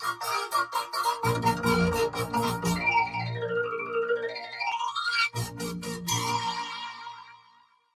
Thank you.